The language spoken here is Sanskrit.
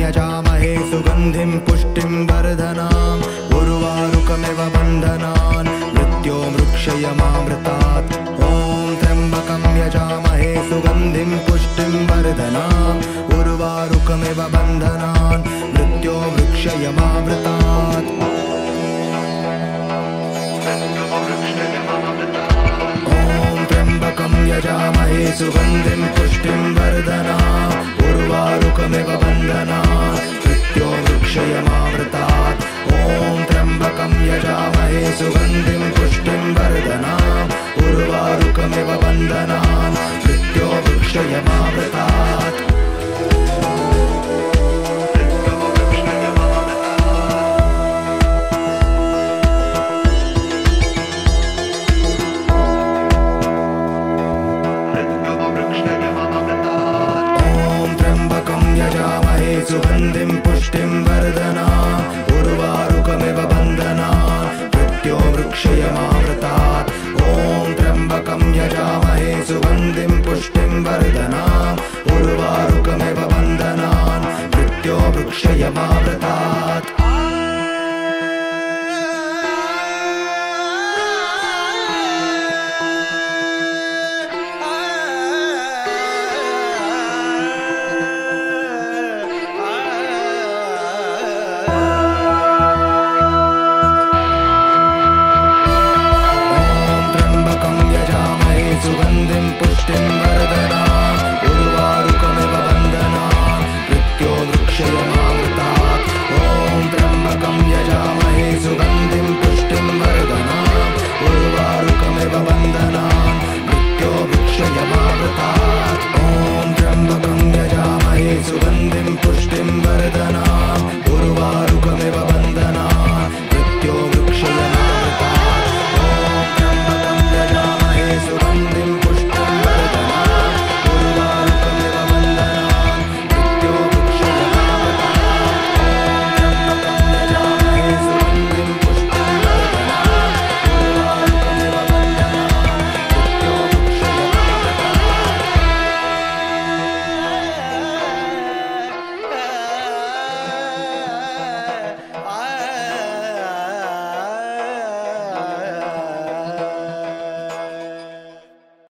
यजामहे सुगन्धिं पुष्टिं वर्धनाम् उर्वारुकमिव बन्धनान् मृत्यो मृक्षयमामृतात्। ॐ त्र्यम्बकं यजामहे सुगन्धिं पुष्टिं वर्धनाम् उर्वारुकमिव बन्धनान् मृत्यो वृक्षयमामृतात् ॐ त्र्यम्बकं यजामहे सुगन्धिं पुष्टिं वर्धना उर्वारुकमिव बन्धना मृत्यो वृक्षयमावृतात् ॐ त्र्यम्बकं यजामहे सुगन्धिं सुगन्धिं पुष्टिं वर्धना उर्वारुकमिव बन्धना मृत्यो वृक्षयमावृतात् ॐ त्र्यम्बकं यजामहे सुगन्धिं पुष्टिं वर्धना उर्वारुकमिव बन्धनान् मृत्यो वृक्षयमावृतात्